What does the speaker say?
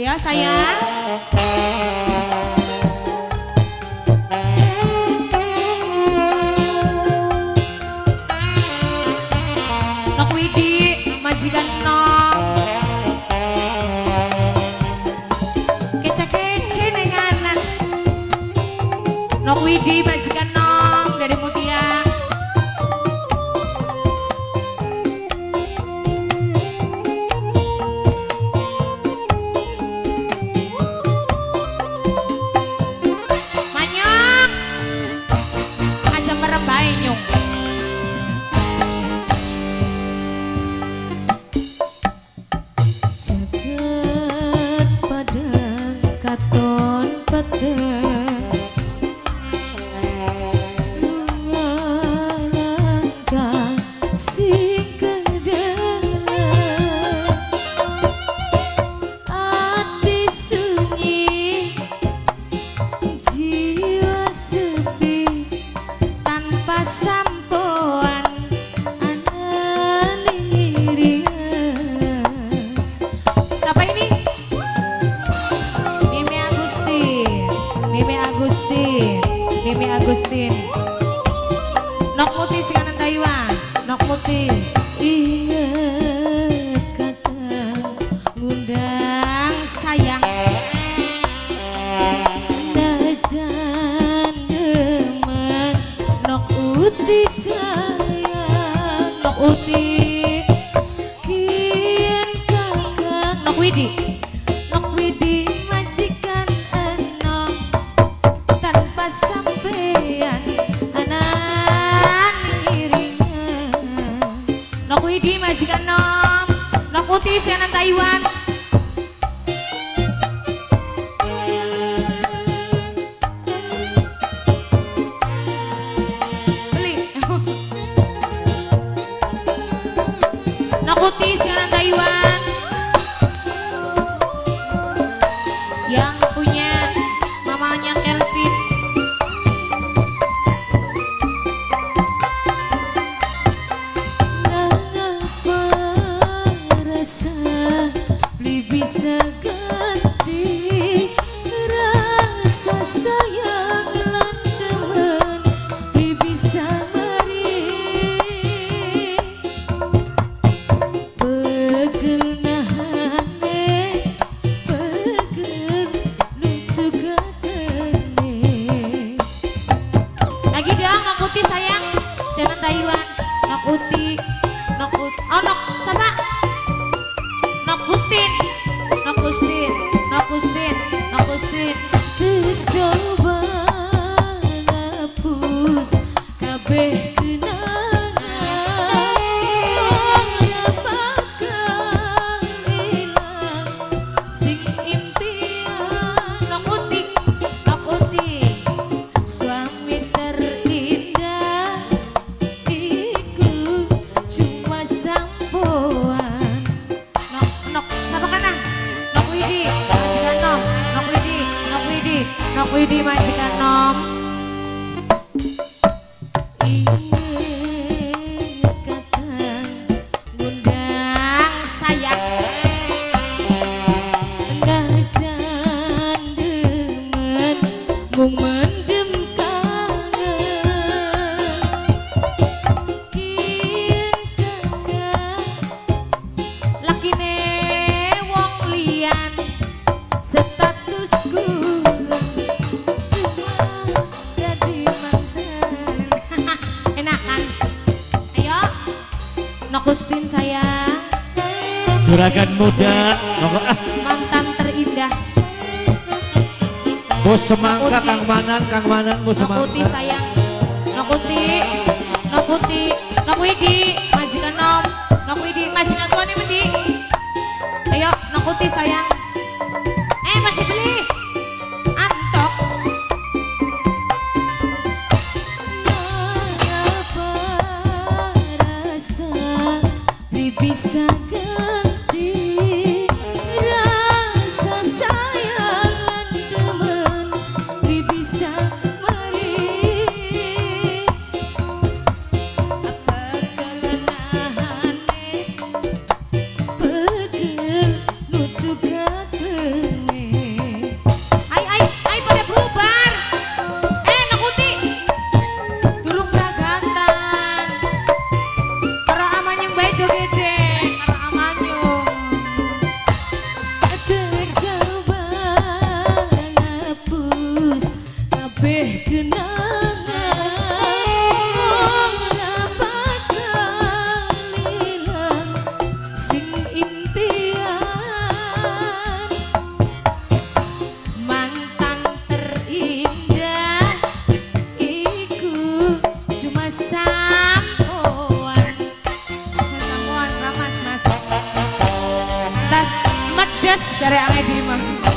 Ayo sayang. Nok Widi, majikan Nok. Widi, majikan 用 Mimi Agustin. Nok Muti si kanan Taiwan. Nok Muti. Ingat kata Ngundang sayang. Najan demen. Nok uti sayang. Nok Uti Kian kakak. Nok Widi Taiwan Uti sayang. Sianan Taiwan? Nok Uti Nok Uti Oh Nok Nok Gustin sayang Juragan muda, ah, Mantan terindah. Bos semangka Kang Manan, Kang Manan bos Nokuti semangka. sayang. Nokuti Nokuti Nokwidi Majikan Nom Nokwidi Majikan tuan ini Medi Ayo Nokuti sayang Yes, dari Ange Bima.